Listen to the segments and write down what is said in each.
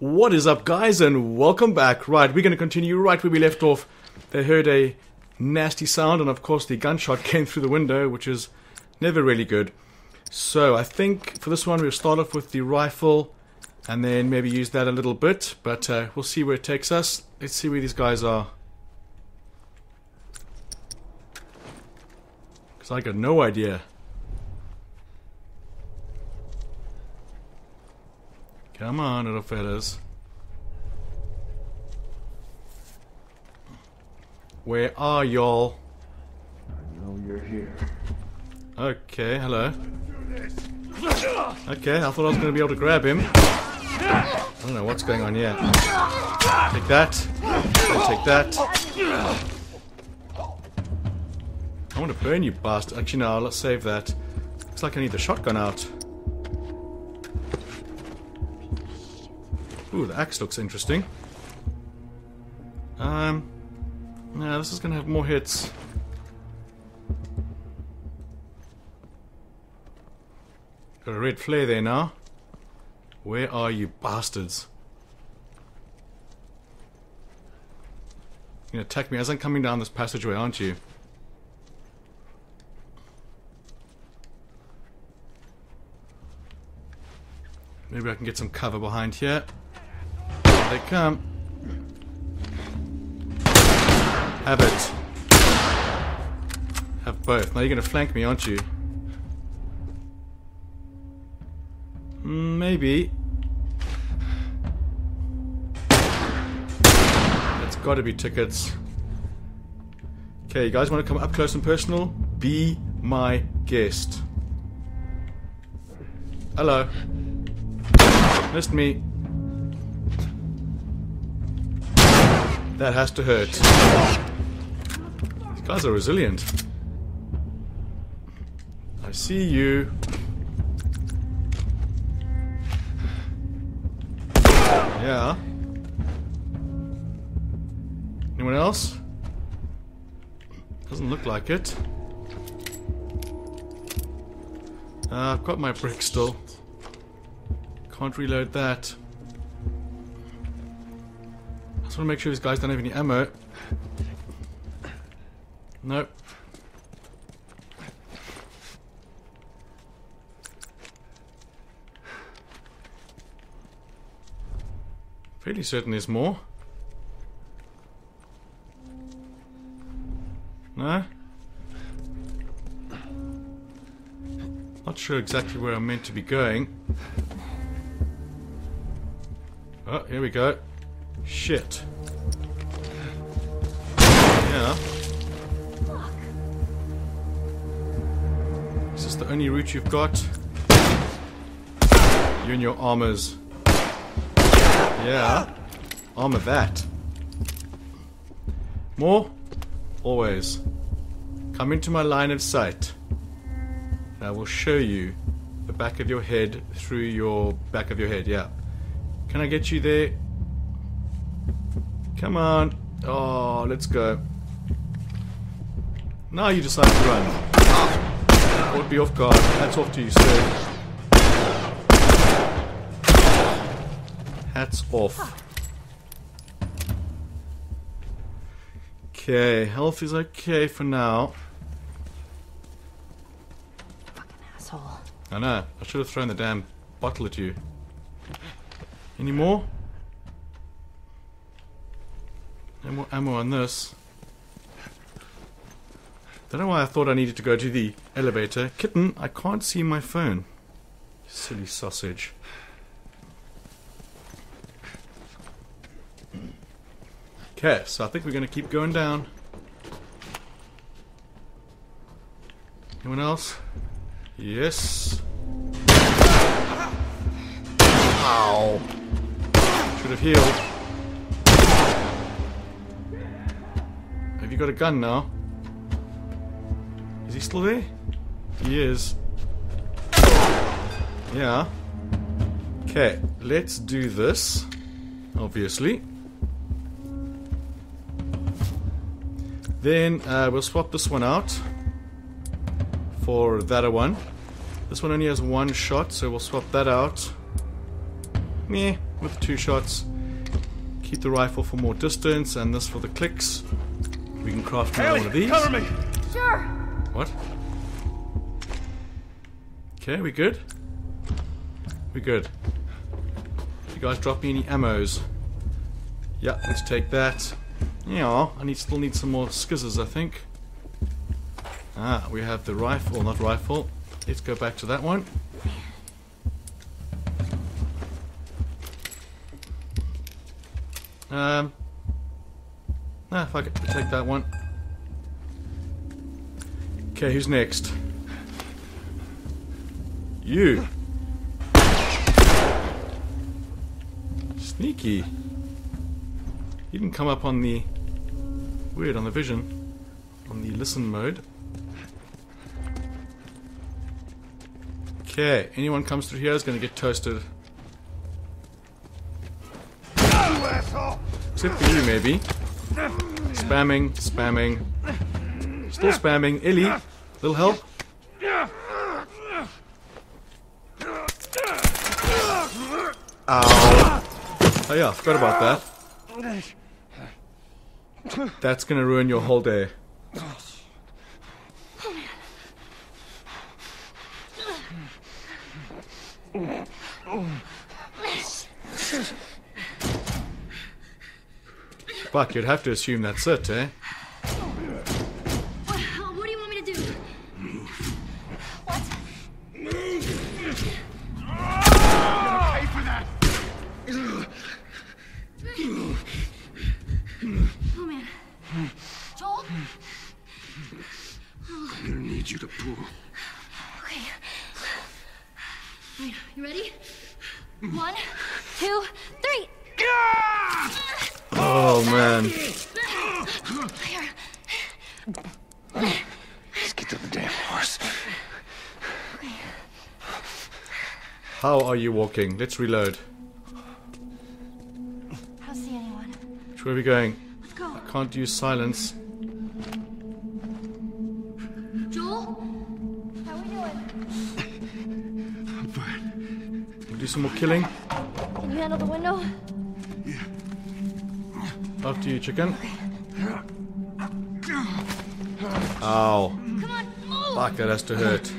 What is up, guys, and welcome back. Right, we're going to continue right where we left off. They heard a nasty sound, and of course, the gunshot came through the window, which is never really good. So, I think for this one, we'll start off with the rifle and then maybe use that a little bit, but uh, we'll see where it takes us. Let's see where these guys are. Because I got no idea. Come on, little fellas. Where are y'all? I know you're here. Okay, hello. Okay, I thought I was going to be able to grab him. I don't know what's going on here. Take that. Take that. I want to burn you, bastard. Actually, no, let's save that. Looks like I need the shotgun out. Ooh, the axe looks interesting. Um, yeah, this is gonna have more hits. Got a red flare there now. Where are you bastards? You're gonna attack me as I'm coming down this passageway, aren't you? Maybe I can get some cover behind here. They come. Have it. Have both. Now you're gonna flank me, aren't you? Maybe. That's gotta be tickets. Okay, you guys wanna come up close and personal? Be my guest. Hello. Missed me. That has to hurt. These guys are resilient. I see you. Yeah. Anyone else? Doesn't look like it. Uh, I've got my brick still. Can't reload that. Want to make sure these guys don't have any ammo. Nope. Fairly certain there's more. No? Not sure exactly where I'm meant to be going. Oh, here we go. Shit. Yeah. Is this the only route you've got? You and your armors. Yeah. Armor that. More? Always. Come into my line of sight. And I will show you the back of your head through your back of your head, yeah. Can I get you there? Come on. Oh, let's go. Now you decide to run. Ah. Would be off guard. Hats off to you, sir. Hats off. Okay, health is okay for now. Fucking asshole. I know. I should have thrown the damn bottle at you. Any more? More ammo on this. Don't know why I thought I needed to go to the elevator. Kitten, I can't see my phone. Silly sausage. Okay, so I think we're going to keep going down. Anyone else? Yes. Ow. Should have healed. Have you got a gun now? Is he still there? He is. Yeah. Okay, let's do this. Obviously. Then uh, we'll swap this one out for that one. This one only has one shot, so we'll swap that out. Meh. with two shots. Keep the rifle for more distance, and this for the clicks. We can craft another one of these. cover me! Sure. What? Okay, we good? We good. You guys drop me any ammos? Yeah, let's take that. Yeah, I need still need some more skizzers, I think. Ah, we have the rifle, not rifle. Let's go back to that one. Um. Ah, fuck it. We'll take that one. Okay, who's next? You. Sneaky. You didn't come up on the. Weird, on the vision. On the listen mode. Okay, anyone comes through here is gonna get toasted. Except for you, maybe. Spamming, spamming. Still spamming. Ellie, little help? Ow. Oh yeah, forgot about that. That's gonna ruin your whole day. Fuck, you'd have to assume that's it, eh? What, what do you want me to do? What? Pay for that! Oh man. Joel? I'm gonna need you to pull. Okay. Alright, you ready? One, two, three. Oh man. Here. Let's get to the damn horse. How are you walking? Let's reload. I don't see anyone. Which way are we going? Let's go. Can't use silence. Joel? How we doing? I'm fine. We'll do some more killing. Can you handle the window? After you, chicken. Ow. Come on, move! Fuck, that has to hurt.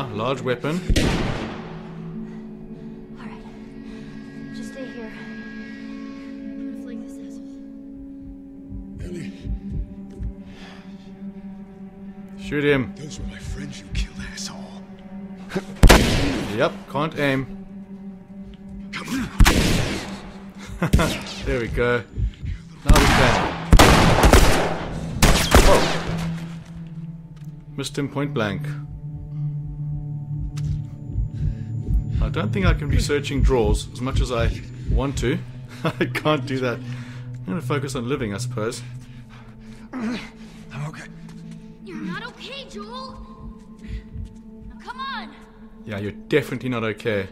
Yeah, large weapon. Alright. Just stay here. I'm gonna flank this asshole. Ellie, Shoot him. those were my friends you killed, asshole. Yep, can't aim. Come on. There we go. Now we can. Whoa. Missed him point blank. Don't think I can be searching drawers as much as I want to. I can't do that. I'm gonna focus on living, I suppose. I'm okay. You're not okay, Joel! Now come on! Yeah, you're definitely not okay.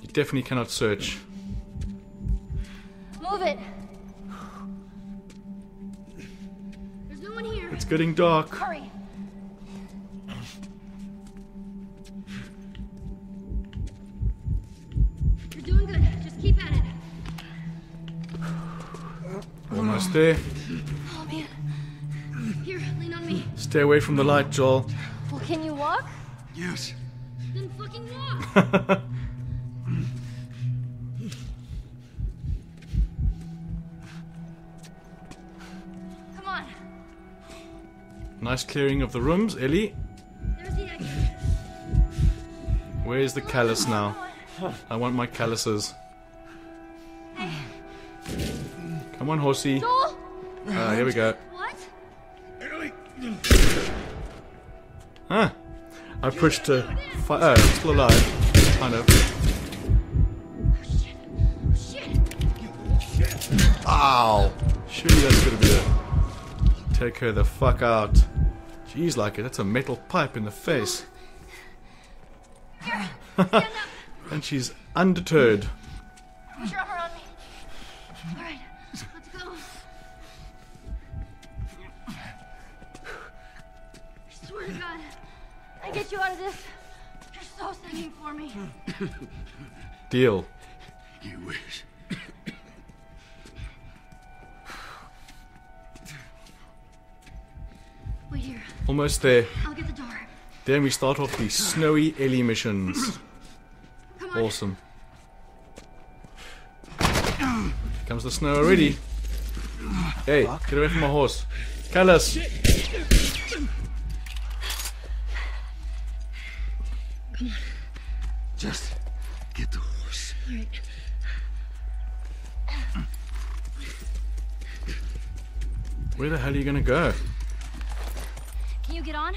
You definitely cannot search. Move it! There's no one here. It's getting dark. Hurry! Almost there. Oh man. Here, lean on me. Stay away from the light, Joel. Well, can you walk? Yes. Then fucking walk. Come on. nice clearing of the rooms, Ellie. There's the exit. Where's the callus now? I want my calluses. Come on, horsey. Joel! Ah, here we go. What? Huh. I pushed to. Fi- oh, it's still alive. Kind of. Ow! Surely that's gonna be it. Take her the fuck out. Jeez, like it. That's a metal pipe in the face. Here! Stand up! And she's undeterred. Deal. You wish. Wait here. Almost there. I'll get the door. Then we start off the snowy Ellie missions. Come on. Awesome. Here comes the snow already. Hey, get away from my horse. Callus! Just get the horse. All right. Where the hell are you gonna go? Can you get on?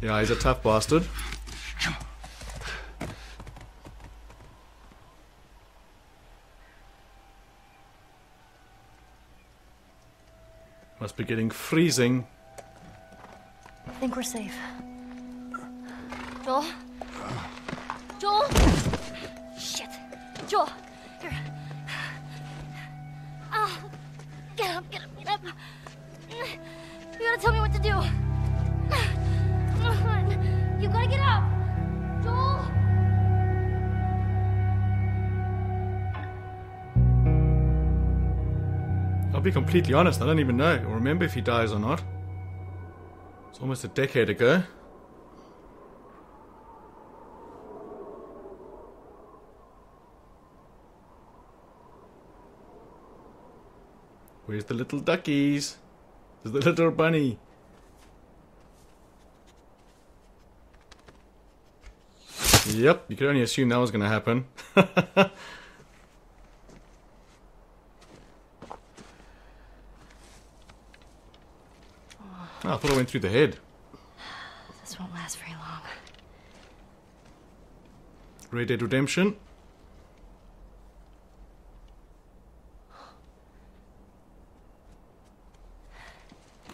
Yeah, he's a tough bastard. Must be getting freezing. I think we're safe. Joel? Joel? Shit. Joel. Here. Ah. Get up, get up, get up. You gotta tell me what to do. Come on. You gotta get up. Joel? Be completely honest, I don't even know or remember if he dies or not. It's almost a decade ago. Where's the little duckies? There's the little bunny. Yep, you could only assume that was going to happen. Oh, I thought I went through the head. This won't last very long. Red Dead Redemption.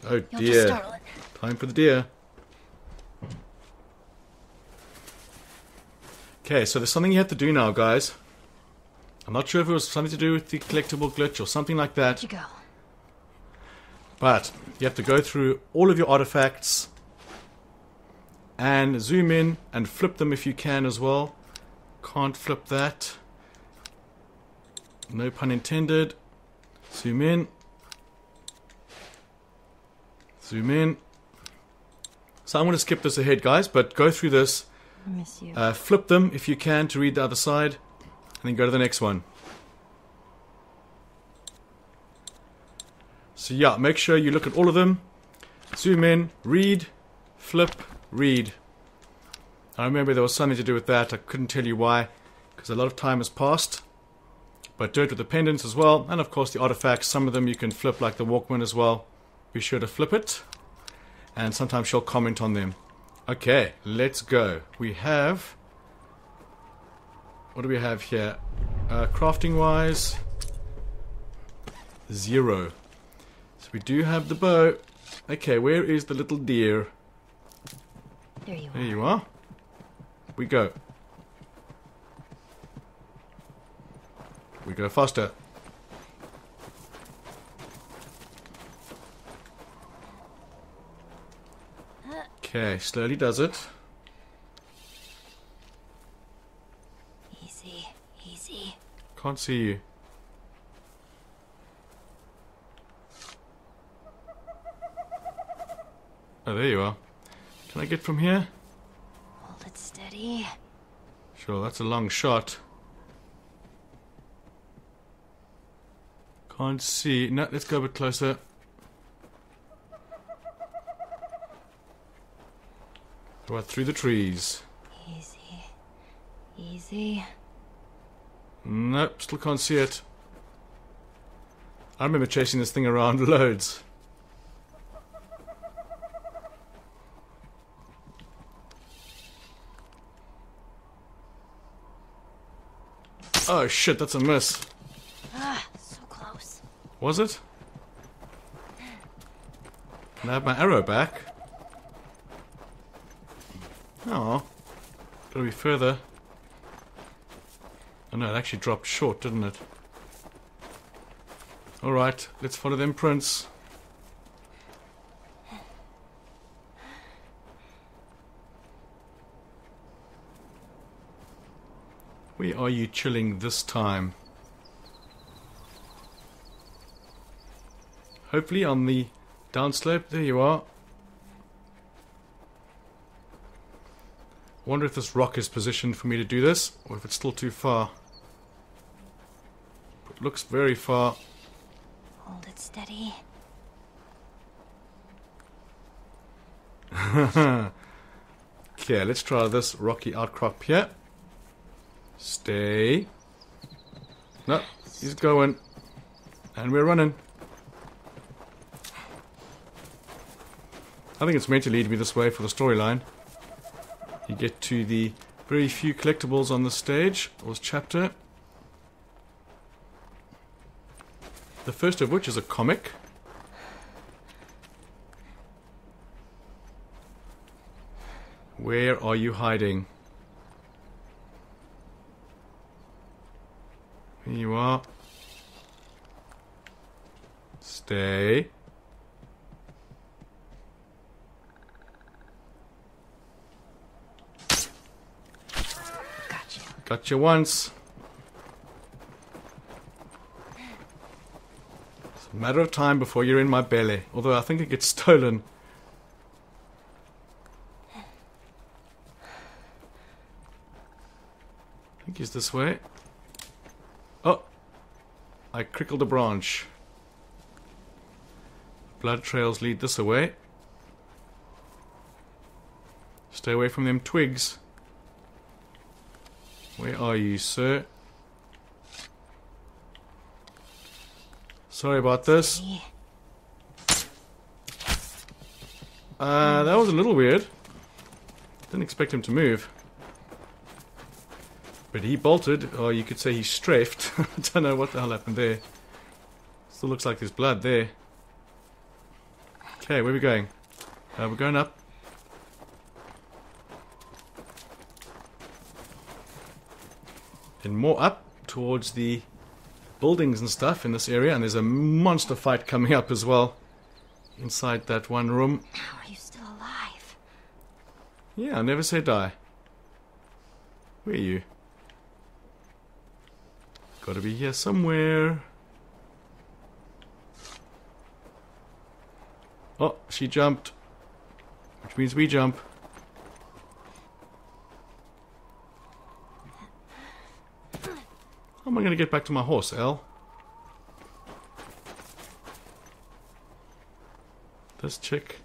Oh dear. Time for the deer. Okay, so there's something you have to do now, guys. I'm not sure if it was something to do with the collectible glitch or something like that, You go. But you have to go through all of your artifacts and zoom in and flip them if you can as well. Can't flip that. No pun intended. Zoom in. Zoom in. So I'm going to skip this ahead, guys, but go through this. I miss you. Uh, flip them if you can to read the other side, and then go to the next one. So yeah, make sure you look at all of them. Zoom in, read, flip, read. I remember there was something to do with that. I couldn't tell you why, because a lot of time has passed. But do it with the pendants as well, and of course the artifacts. Some of them you can flip, like the Walkman as well. Be sure to flip it, and sometimes she'll comment on them. Okay, let's go. We have. What do we have here? Uh, crafting wise, zero. We do have the bow. Okay, where is the little deer? there you There are. you are. We go. We go faster. Okay, slowly does it. Easy, easy. Can't see you. Oh, there you are. Can I get from here? Hold it steady. Sure, that's a long shot. Can't see. No, let's go a bit closer. Go out through the trees. Easy, easy. Nope, still can't see it. I remember chasing this thing around loads. Oh shit, that's a miss. Ah, so close. Was it? Can I have my arrow back? Oh. Gotta be further. Oh no, it actually dropped short, didn't it? Alright, let's follow them prints. Where are you chilling this time? Hopefully on the downslope. There you are. wonder if this rock is positioned for me to do this, or if it's still too far. It looks very far. Hold it steady. Okay, let's try this rocky outcrop here. Stay. No, he's going. And we're running. I think it's meant to lead me this way for the storyline. You get to the very few collectibles on the stage, or this chapter. The first of which is a comic. Where are you hiding? Here you are. Stay. Gotcha. Got you once. It's a matter of time before you're in my belly. Although I think it gets stolen. I think he's this way. I crickled a branch. Blood trails lead this away. Stay away from them twigs. Where are you, sir? Sorry about this. Uh, that was a little weird. Didn't expect him to move. But he bolted, or you could say he strafed. I don't know what the hell happened there. Still looks like there's blood there. Okay, where are we going? Uh, we're going up. And more up towards the buildings and stuff in this area, and there's a monster fight coming up as well. Inside that one room. How are you still alive? Yeah, I never say die. Where are you? Gotta be here somewhere. Oh, she jumped. Which means we jump. How am I gonna get back to my horse, El? This chick.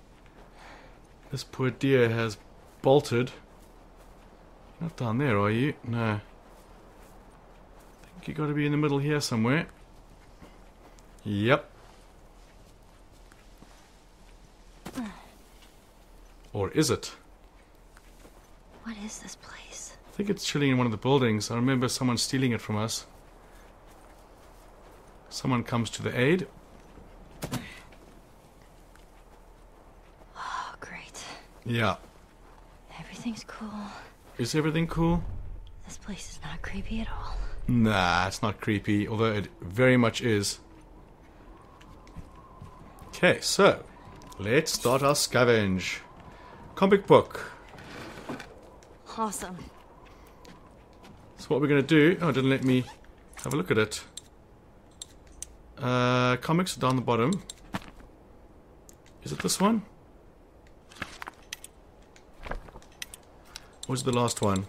This poor deer has bolted. Not down there, are you? No. You gotta be in the middle here somewhere. Yep. Or is it? What is this place? I think it's chilling in one of the buildings. I remember someone stealing it from us. Someone comes to the aid. Oh, great. Yeah. Everything's cool. Is everything cool? This place is not creepy at all. Nah, it's not creepy, although it very much is. Okay, so let's start our scavenge. Comic book. Awesome. So what we're gonna do? Oh, it didn't let me have a look at it. Uh, comics are down the bottom. Is it this one? It the last one?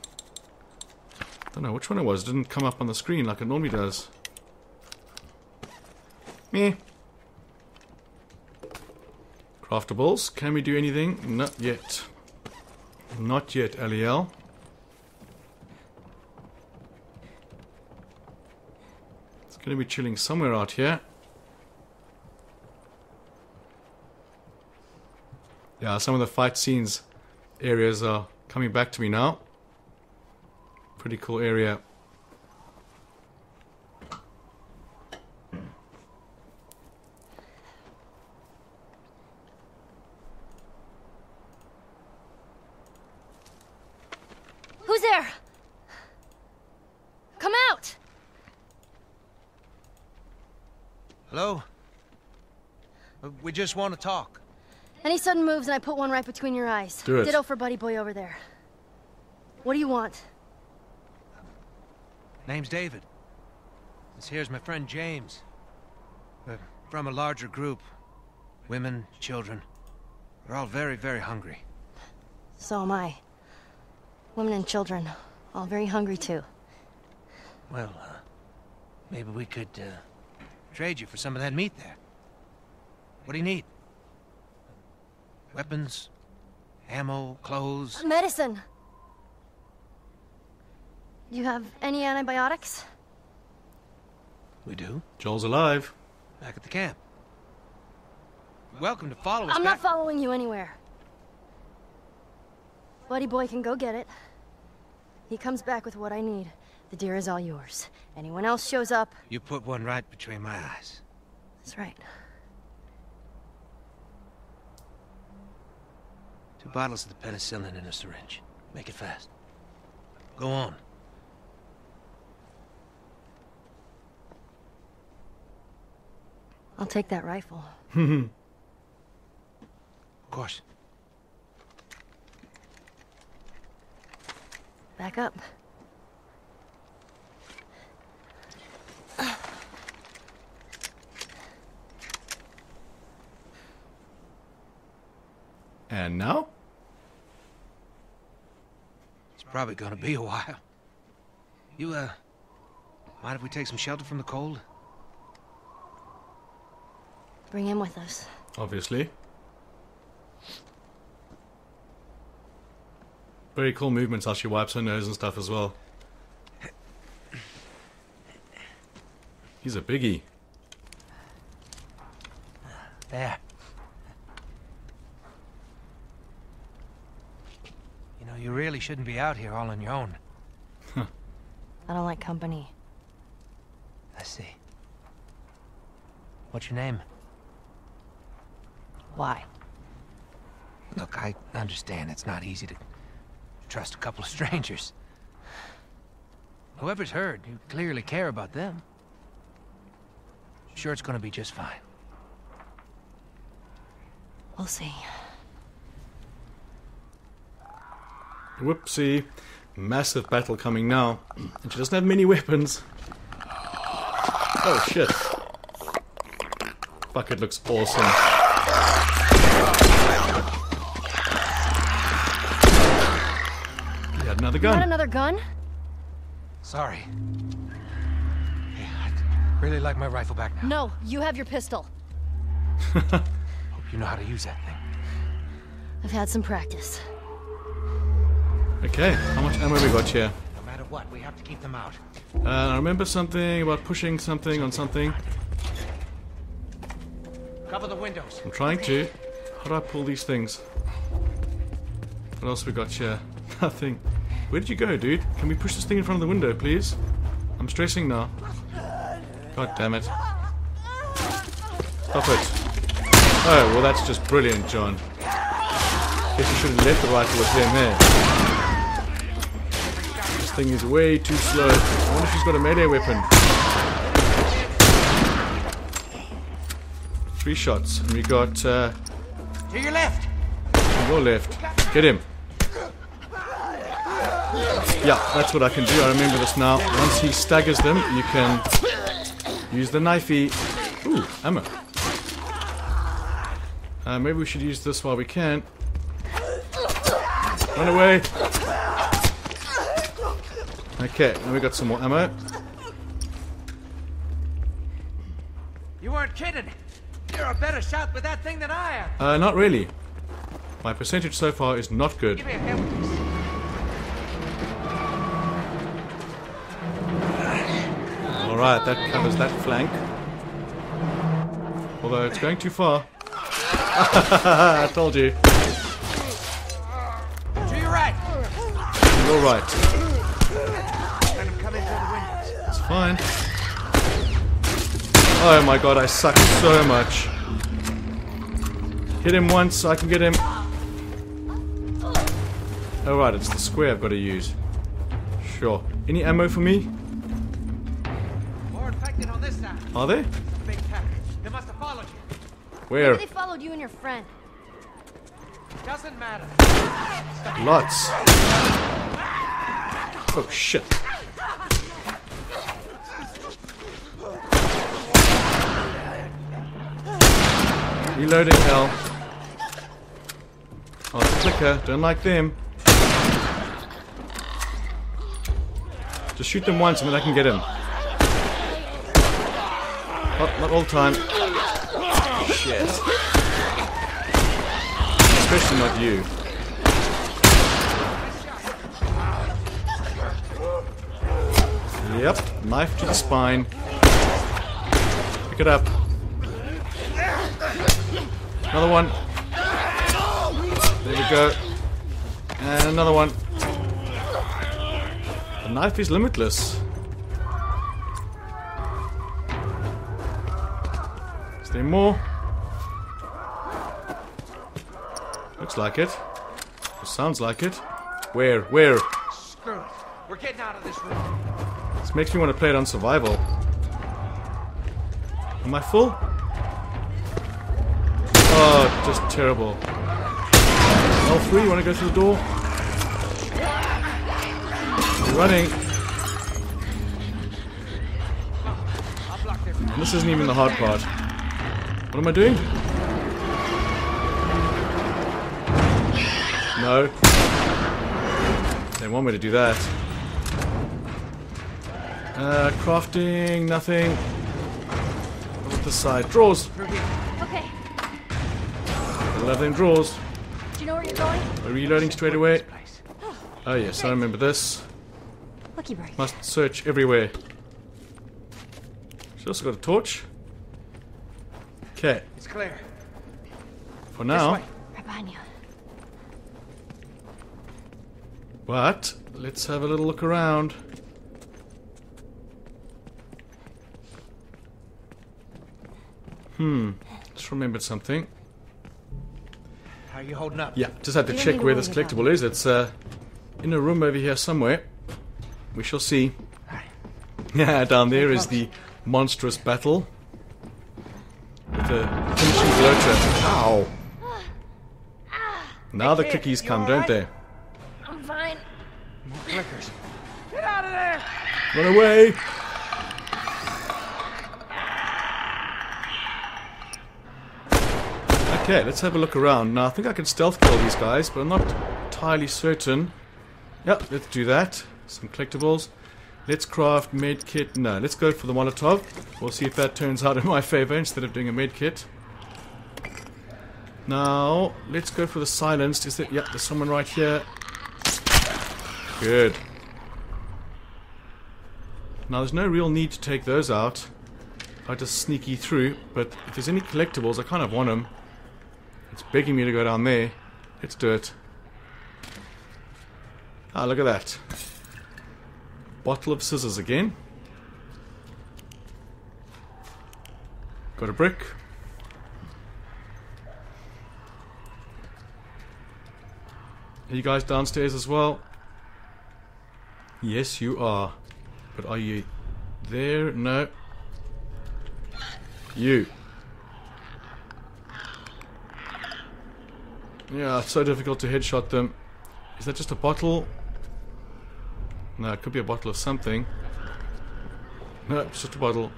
Don't know which one it was. It didn't come up on the screen like it normally does. Meh. Craftables. Can we do anything? Not yet. Not yet, Aliel. It's going to be chilling somewhere out here. Yeah, some of the fight scenes areas are coming back to me now. Pretty cool area. Who's there? Come out! Hello? Uh, We just want to talk. Any sudden moves and I put one right between your eyes. Do it. Ditto for Buddy Boy over there. What do you want? Name's David. This here's my friend James. We're from a larger group. Women, children. We're all very, very hungry. So am I. Women and children, all very hungry too. Well, uh, maybe we could, uh, trade you for some of that meat there. What do you need? Weapons? Ammo? Clothes? Medicine! Do you have any antibiotics? We do. Joel's alive. Back at the camp. Welcome to follow us I'm back. not following you anywhere. Buddy boy can go get it. He comes back with what I need. The deer is all yours. Anyone else shows up, You put one right between my eyes. that's right. Two bottles of the penicillin in a syringe. Make it fast. Go on. I'll take that rifle. Hmm. Of course. Back up. And now? It's probably gonna be a while. You, uh, mind if we take some shelter from the cold? Bring him with us. Obviously. Very cool movements how she wipes her nose and stuff as well. He's a biggie. There. You know, you really shouldn't be out here all on your own. I don't like company. I see. What's your name? Why? Look, I understand it's not easy to trust a couple of strangers. Whoever's hurt, you clearly care about them. Sure, it's gonna be just fine. We'll see. Whoopsie. Massive battle coming now. And she doesn't have many weapons. Oh shit. Fuck, it looks awesome. He had another Not gun. another gun? Sorry. Hey, I'd really like my rifle back now. No, you have your pistol. Hope you know how to use that thing. I've had some practice. Okay, how much ammo we got here? No matter what, we have to keep them out. Uh, I remember something about pushing something on something. Cover the windows. I'm trying to. How do I pull these things? What else we got here? Nothing. Where did you go, dude? Can we push this thing in front of the window, please? I'm stressing now. God damn it. Stop it. Oh, well that's just brilliant, John. Guess you should have left the rifle with him there. This thing is way too slow. I wonder if he's got a melee weapon. Three shots. And we got, uh, To your left. your left. Get him. Yeah, that's what I can do. I remember this now. Once he staggers them, you can use the knifey. Ooh, ammo. Uh, maybe we should use this while we can. Run away. Okay, now we got some more ammo. You weren't kidding. A better shot with that thing than I am. Uh, not really. My percentage so far is not good. Give me a hand. Alright, that covers that flank. Although it's going too far. I told you. To your right. You're right. Let him come in through the windows. It's fine. Oh my god, I suck so much. Hit him once I can get him. Oh, Alright, it's the square I've got to use. Sure. Any ammo for me? More infected on this side. Are they? Big. They must have followed you. Where? Maybe they followed you and your friend. Doesn't matter. Lots. Oh shit. Reloading hell. Oh, it's a clicker. Don't like them. Just shoot them once and then I can get him. Not, not all the time. Shit. Especially not you. Yep, knife to the spine. Pick it up. Another one. There we go. And another one. The knife is limitless. Is there more? Looks like it. Or sounds like it. Where? Where? Screw it. We're getting out of this room. This makes me want to play it on survival. Am I full? Oh, just terrible. L3, you want to go through the door? You're running. I'll block their And this isn't even the hard part. What am I doing? No. They want me to do that. Uh, crafting, nothing. What this side? Drawers. Okay. I love them drawers. Do you know where you're going? We're reloading straight away? Oh yes, I remember this. Lucky break. Must search everywhere. She also got a torch. Okay, It's clear. for now. way. Right behind you. But let's have a little look around. Hmm, just remembered something. How are you holding up? Yeah, just had to You check where worry this about collectible is. It's uh, in a room over here somewhere. We shall see. Yeah, down there is the monstrous battle with the finishing bloater. Ow! Now the kid, cookies come, all don't they? I'm fine. More clickers. Get out of there! Run away! Okay, let's have a look around. Now, I think I can stealth kill these guys, but I'm not entirely certain. Yep, let's do that. Some collectibles. Let's craft med kit. No, let's go for the Molotov. We'll see if that turns out in my favor instead of doing a med kit. Now, let's go for the silenced. Is there? Yep, there's someone right here. Good. Now, there's no real need to take those out. I just sneaky through, but if there's any collectibles, I kind of want them. It's begging me to go down there. Let's do it. Ah, look at that. Bottle of scissors again. Got a brick. Are you guys downstairs as well? Yes, you are. But are you there? No. You. Yeah, it's so difficult to headshot them. Is that just a bottle? No, it could be a bottle of something. No, it's just a bottle.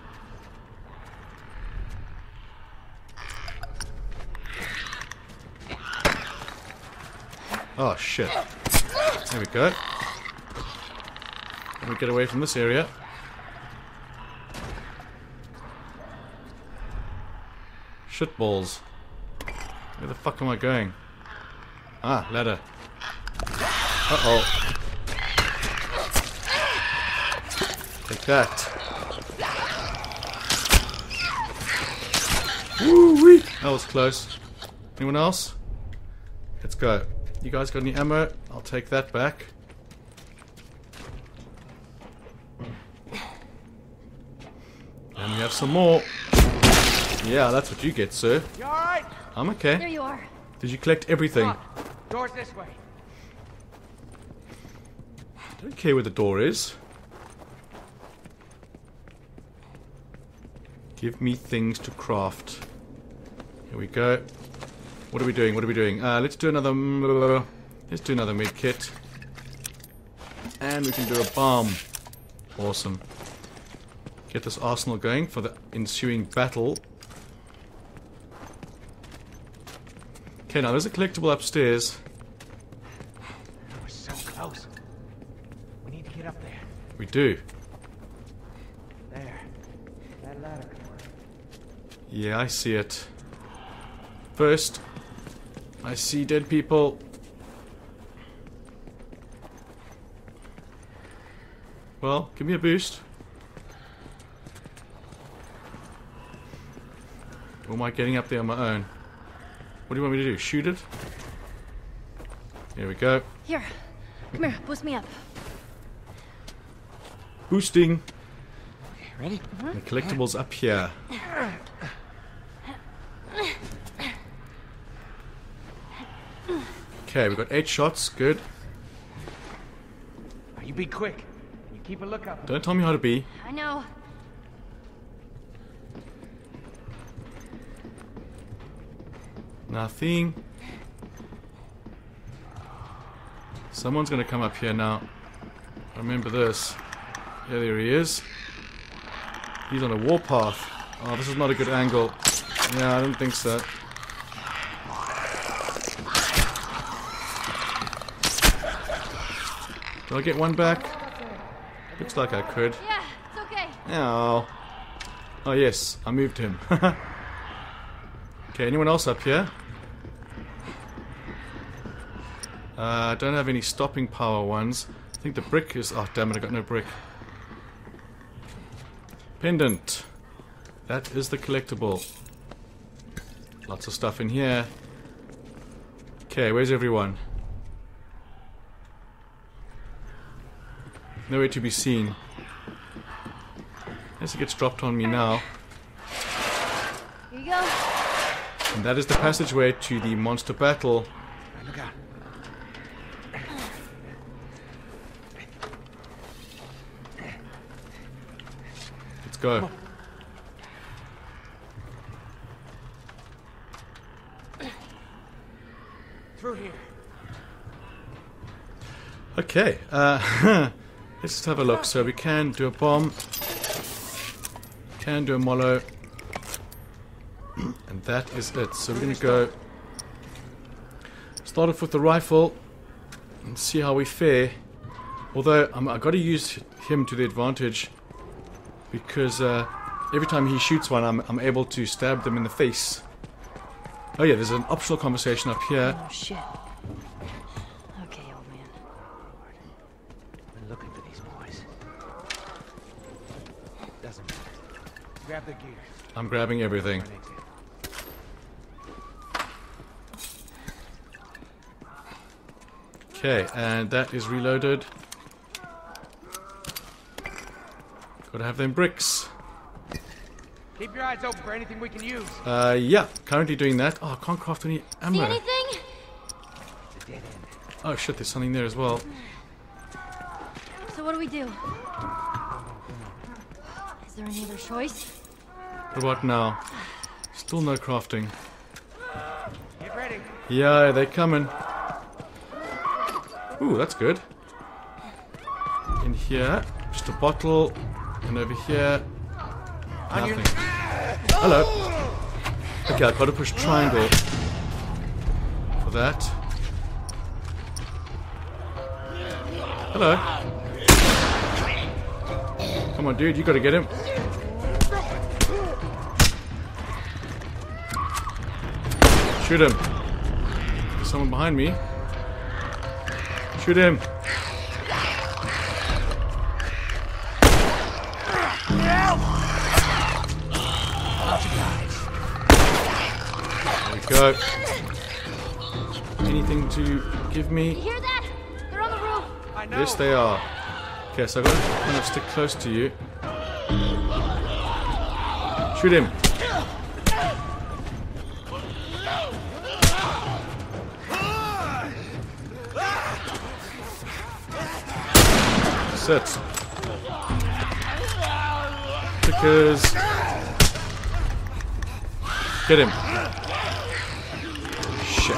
Oh shit. There we go. Let me get away from this area. Shitballs. Where the fuck am I going? Ah, ladder. Uh-oh. Take that. Woo-wee! That was close. Anyone else? Let's go. You guys got any ammo? I'll take that back. And we have some more. Yeah, that's what you get, sir. You alright? I'm There okay. you are. Did you collect everything? Door's this way. Don't care where the door is. Give me things to craft. Here we go. What are we doing? What are we doing? Uh, let's do another. Let's do another med kit. And we can do a bomb. Awesome. Get this arsenal going for the ensuing battle. Okay, now there's a collectible upstairs. We're so close. We need to get up there. We do. There. That ladder. Yeah, I see it. First, I see dead people. Well, give me a boost. Or am I getting up there on my own? What do you want me to do? Shoot it? Here we go. Here. Come here. Boost me up. Boosting. Okay, Ready? Mm-hmm. The collectibles up here. Okay, we've got eight shots. Good. You be quick. You keep a lookout. Don't tell me how to be. I know. Nothing. Someone's gonna come up here now. Remember this. Yeah, there he is. He's on a warpath. Oh, this is not a good angle. Yeah, I don't think so. Do I get one back? Looks like I could. Yeah, it's okay. Oh. Oh, yes, I moved him. okay, anyone else up here? Uh, I don't have any stopping power ones. I think the brick is. Oh, damn it, I got no brick. Pendant. That is the collectible. Lots of stuff in here. Okay, where's everyone? Nowhere to be seen. As it gets dropped on me now. Here you go. And that is the passageway to the monster battle. Look out. Go. Through here. Okay, uh, let's just have a look. So we can do a bomb, can do a mollo, and that is it. So we're going to go start off with the rifle and see how we fare. Although I'm, I've got to use him to the advantage because uh, every time he shoots one, I'm, I'm able to stab them in the face. Oh yeah, there's an optional conversation up here. Oh, shit. Okay, old man. Been looking for these boys. Doesn't matter. Grab the gear. I'm grabbing everything. Okay, and that is reloaded. Gotta have them bricks. Keep your eyes open for anything we can use. Uh, yeah, currently doing that. Oh, I can't craft any See ammo. anything? It's a dead end. Oh shit, there's something there as well. So what do we do? Is there any other choice? What about now? Still no crafting. Get ready. Yeah, they're coming. Ooh, that's good. In here, just a bottle, and over here, nothing. Hello. Okay, I've got to push triangle for that. Hello. Come on, dude, you got to get him. Shoot him. There's someone behind me. Shoot him. Go. Anything to give You me? hear that? They're on the roof. I know. Yes, they are. Okay, so I've got to kind of stick close to you. Shoot him. Sit. Clickers. Get him. Shit.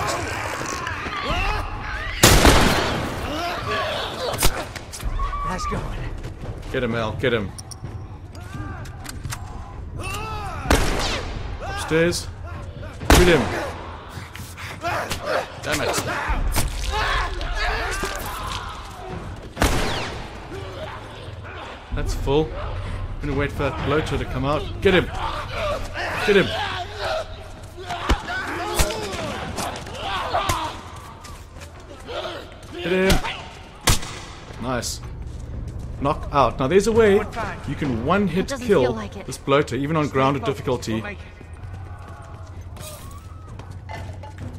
Nice going. Get him, Al. Get him. Upstairs. Shoot him. Damn it. That's full. Gonna wait for that to come out. Get him! Get him! Hit him! Nice. Knock out. Now there's a way you can one hit kill like this bloater, even on grounded difficulty.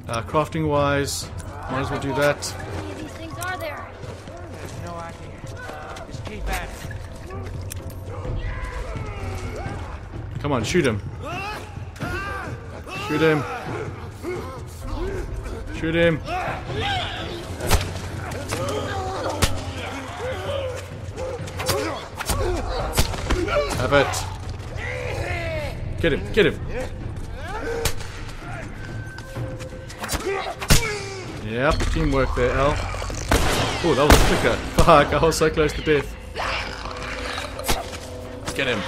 Uh, crafting wise, might as well do that. How many of these things are there? No idea. Just keep at it. Come on, shoot him. Shoot him. Shoot him. Have it. Get him, get him. Yep, teamwork there, Al. Oh, that was a clicker. Fuck, I was so close to death. Get him.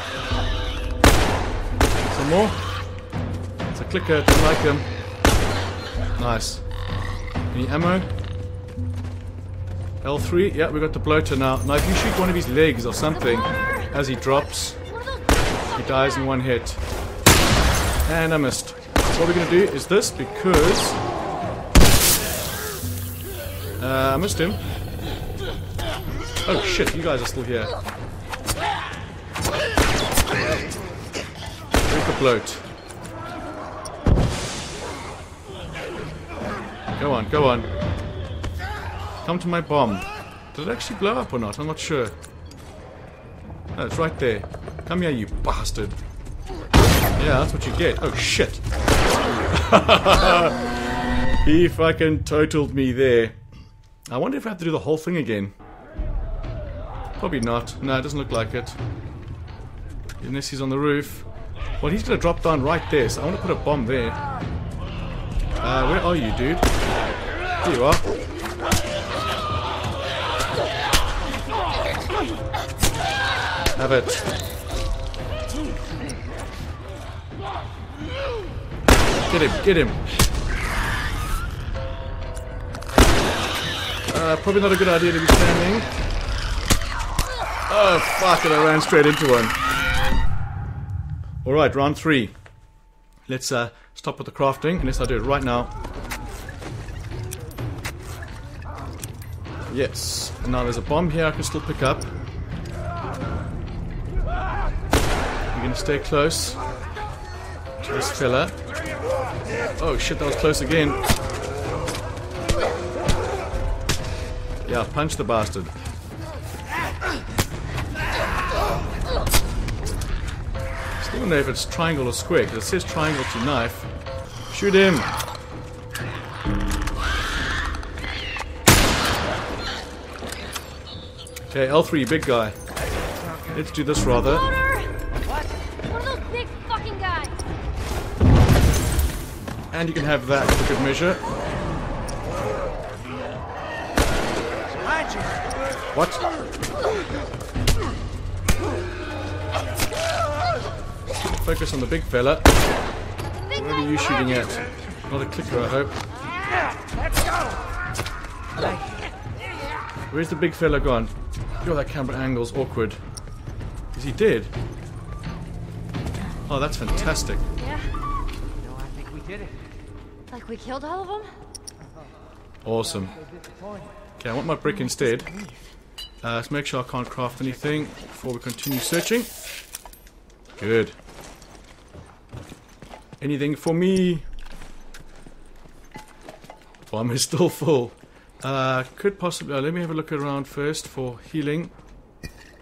Some more. It's a clicker, don't like him. Nice. Any ammo? L3, yeah, we got the bloater now. Now if you shoot one of his legs or something as he drops, dies in one hit. And I missed. What we're gonna do is this because uh, I missed him. Oh shit, you guys are still here. Drink the bloat. Go on, go on. Come to my bomb. Did it actually blow up or not? I'm not sure. Oh, it's right there. Come here, you bastard. Yeah, that's what you get. Oh, shit. he fucking totaled me there. I wonder if I have to do the whole thing again. Probably not. No, it doesn't look like it. Unless he's on the roof. Well, he's gonna drop down right there, so I want to put a bomb there. Uh, where are you, dude? There you are. Have it. Get him, get him. Uh, probably not a good idea to be standing. Oh, fuck it, I ran straight into one. Alright, round three. Let's uh, stop with the crafting, unless I do it right now. Yes. Now there's a bomb here I can still pick up. I'm gonna stay close to this fella. Oh shit, that was close again. Yeah, punch the bastard. Still don't know if it's triangle or square, because it says triangle to knife. Shoot him! Okay, L3, big guy. Let's do this rather. And you can have that for good measure. What? Focus on the big fella. What are you shooting at? Not a clicker, I hope. Where's the big fella gone? God, that camera angle's awkward. Is he dead? Oh, that's fantastic. Yeah, No, I think we did it. Like we killed all of them? Awesome. Okay, I want my brick instead. Uh, let's make sure I can't craft anything before we continue searching. Good. Anything for me? Bomb is still full. Uh, could possibly. Uh, let me have a look around first for healing.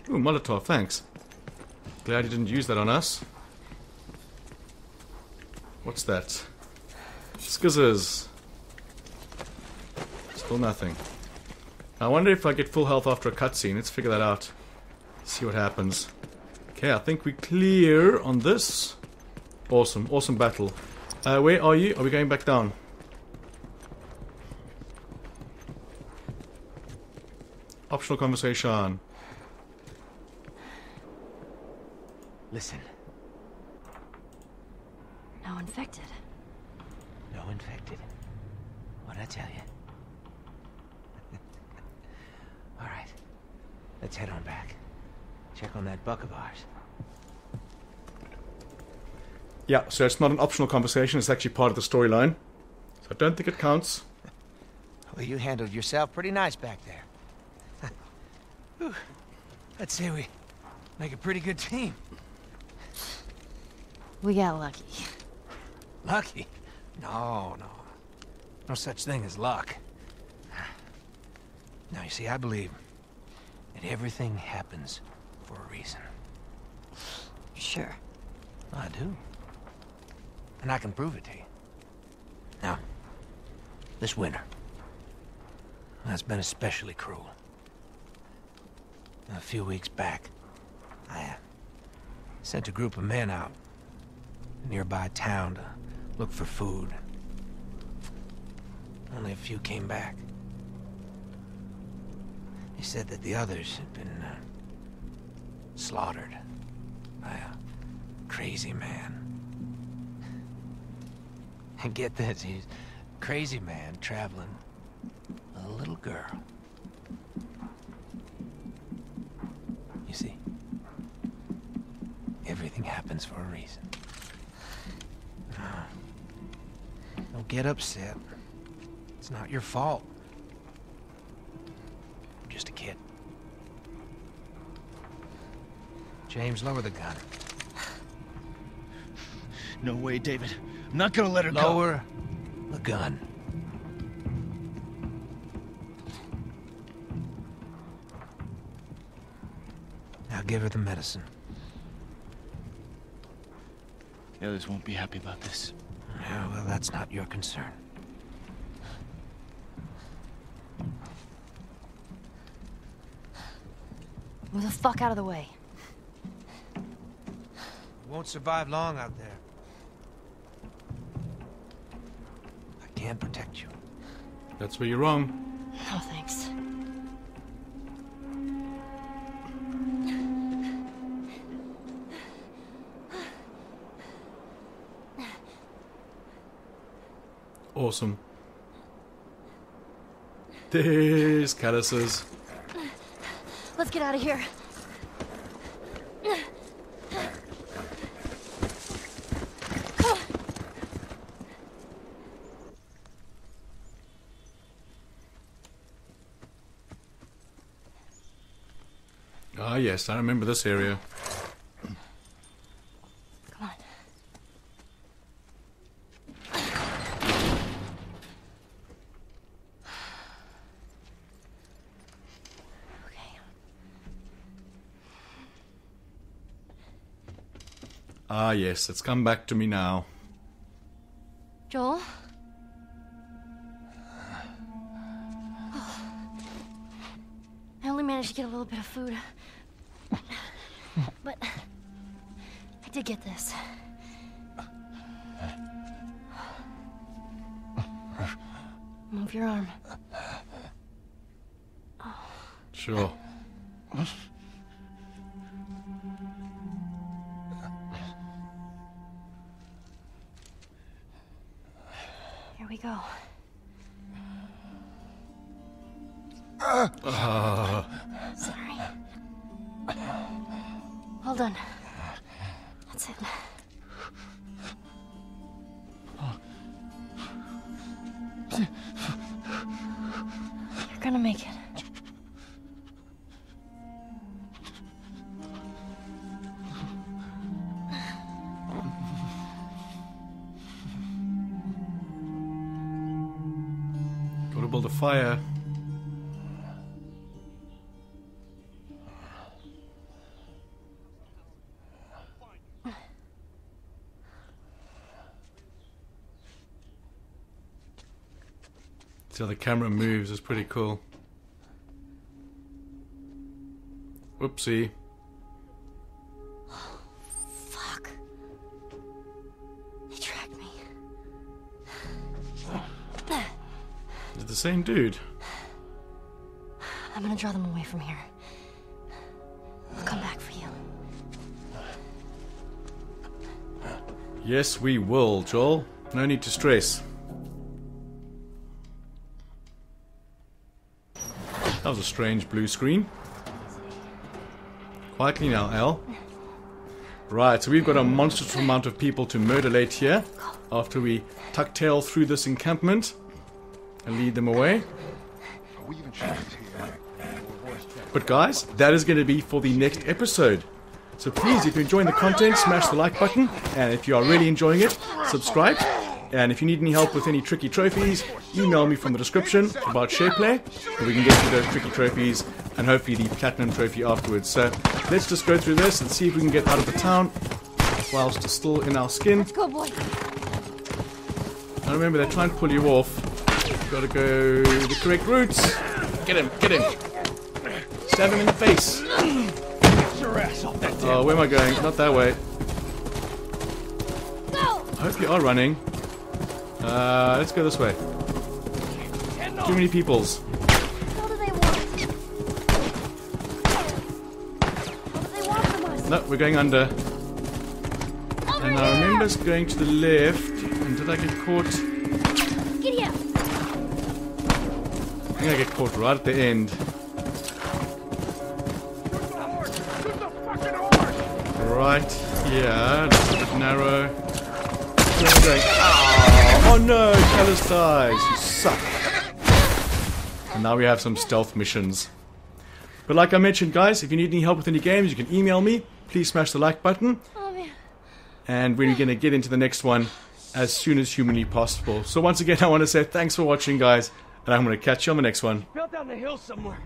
Ooh, Molotov, thanks. Glad you didn't use that on us. What's that? Skizzers. Still nothing. I wonder if I get full health after a cutscene. Let's figure that out. See what happens. Okay, I think we clear on this. Awesome, awesome battle. Uh, where are you? Are we going back down? Optional conversation. Listen, No infected. No infected. What'd I tell you? All right. Let's head on back. Check on that buck of ours. Yeah, so it's not an optional conversation, it's actually part of the storyline. So I don't think it counts. Well, you handled yourself pretty nice back there. Whew. I'd say we make a pretty good team. We got lucky. Lucky? No, no. No such thing as luck. Now, you see, I believe that everything happens for a reason. Sure. I do. And I can prove it to you. Now, this winter, that's been especially cruel. A few weeks back, I uh, sent a group of men out nearby town to look for food. Only a few came back. They said that the others had been uh, slaughtered by a crazy man. And get this, he's a crazy man traveling with a little girl. You see, everything happens for a reason. Now, Don't get upset. It's not your fault. I'm just a kid. James, lower the gun. No way, David. I'm not gonna let her go. Lower the gun. Now give her the medicine. The others won't be happy about this. Yeah, well, that's not your concern. Move the fuck out of the way. You won't survive long out there. I can't protect you. That's where you're wrong. Awesome. There's calluses. Let's get out of here. Ah, yes, I remember this area. Yes, it's come back to me now. Joel? Oh. I only managed to get a little bit of food. You're gonna make it. Gotta build a fire. See how the camera moves is pretty cool. Whoopsie. Fuck. He tracked me. Is it the same dude? I'm gonna draw them away from here. I'll come back for you. Yes, we will, Joel. No need to stress. That was a strange blue screen. Quietly now, Al. Right, so we've got a monstrous amount of people to murder late here after we tuck tail through this encampment and lead them away. But guys, that is going to be for the next episode. So please, if you're enjoying the content, smash the like button. And if you are really enjoying it, subscribe. And if you need any help with any tricky trophies, email me from the description about SharePlay. And we can get you those tricky trophies and hopefully the Platinum trophy afterwards. So let's just go through this and see if we can get out of the town whilst it's still in our skin. Let's Go, boy. Now remember, they try and pull you off. You've Gotta go the correct route. Get him, get him. Stab him in the face. Oh, where am I going? Not that way. Go! I hope you are running. Uh, let's go this way. Too many peoples. What do they want? What do they want from us? No, we're going under. Over And! I remember us going to the left. And did I get caught? Giddy up! I think I get caught right at the end. Right here. It's a bit narrow. Where am I going? Oh no, Callus dies. You suck. And now we have some stealth missions. But like I mentioned, guys, if you need any help with any games, you can email me. Please smash the like button. And we're going to get into the next one as soon as humanly possible. So once again, I want to say thanks for watching, guys. And I'm going to catch you on the next one. Fell down the hill somewhere.